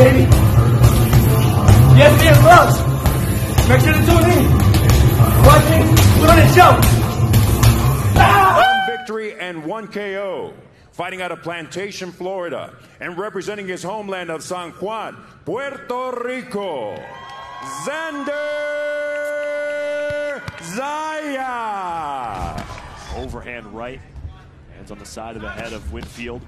baby tune in. Watching, put on a show. Ah! One victory and one KO. Fighting out of Plantation, Florida, and representing his homeland of San Juan, Puerto Rico, Xander Zayas. Overhand right. Hands on the side of the head of Winfield.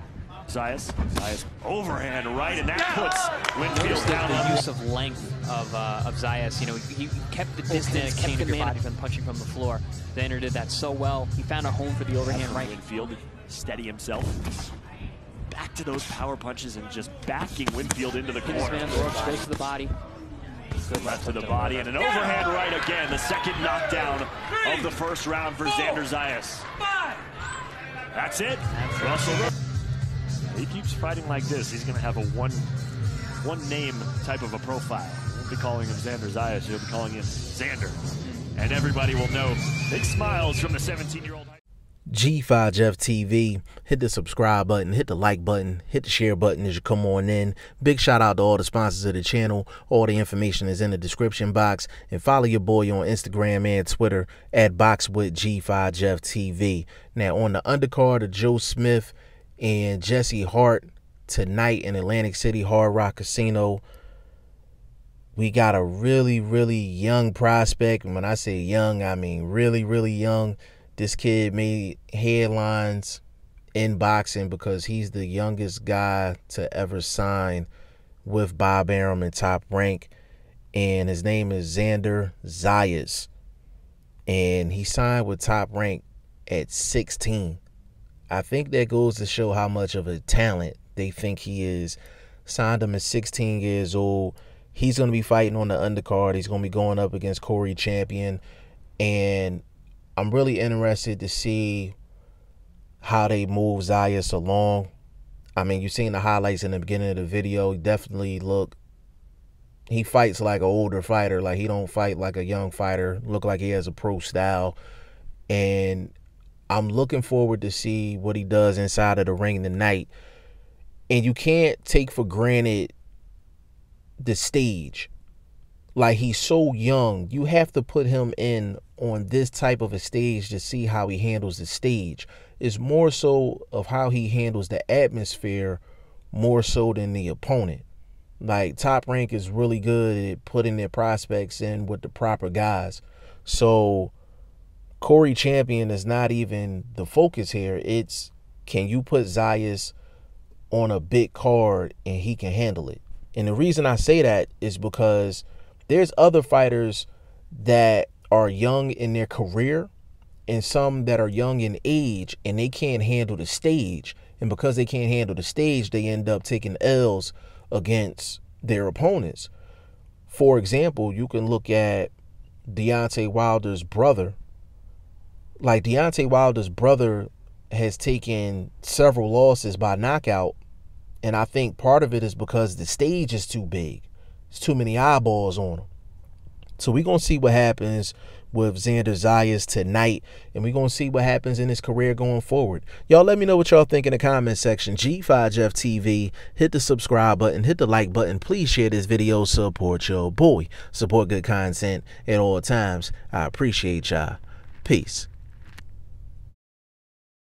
Zayas. Zayas overhand right, and that puts Winfield Notice the, down. the use of length of, uh, of Zayas. You know, he, he kept the distance, kept your body from punching from the floor. Xander did that so well. He found a home for the overhand From right. Winfield steady himself. Back to those power punches and just backing Winfield into the Hit corner. man, throw up straight to the body. Good Left to the body and an overhand right again. The second knockdown of the first round for Xander Zayas. That's it. Russell. He keeps fighting like this. He's going to have a one, one name type of a profile. Won't be calling him Xander Zayas. He'll be calling him Xander, and everybody will know. Big smiles from the 17-year-old. G5 Jeff TV. Hit the subscribe button, hit the like button, hit the share button as you come on in. Big shout out to all the sponsors of the channel. All the information is in the description box. And follow your boy on Instagram and Twitter at BoxWithG5 Jeff TV. Now, on the undercard of Joe Smith and Jesse Hart tonight in Atlantic City Hard Rock Casino, we got a really, really young prospect. And when I say young, I mean really, really young. This kid made headlines in boxing because he's the youngest guy to ever sign with Bob Arum in top rank. And his name is Xander Zayas. And he signed with top rank at 16. I think that goes to show how much of a talent they think he is. Signed him at 16 years old. He's going to be fighting on the undercard. He's going to be going up against Corey Champion. And I'm really interested to see how they move Zayas along. I mean, you've seen the highlights in the beginning of the video. He definitely look he fights like an older fighter. Like he don't fight like a young fighter. Look like he has a pro style. And I'm looking forward to see what he does inside of the ring tonight. And you can't take for granted the stage. Like he's so young, you have to put him in on this type of a stage to see how he handles the stage. It's more so of how he handles the atmosphere more so than the opponent. Like top rank is really good at putting their prospects in with the proper guys. So Corey Champion is not even the focus here. It's can you put Zayas on a big card and he can handle it. And the reason I say that is because there's other fighters that are young in their career and some that are young in age and they can't handle the stage. And because they can't handle the stage, they end up taking L's against their opponents. For example, you can look at Deontay Wilder's brother. Like Deontay Wilder's brother has taken several losses by knockout. And I think part of it is because the stage is too big. There's too many eyeballs on him. So we're to see what happens with Xander Zayas tonight. And we're to see what happens in his career going forward. Y'all let me know what y'all think in the comment section. G5 Jeff TV. Hit the subscribe button. Hit the like button. Please share this video. Support your boy. Support good content at all times. I appreciate y'all. Peace.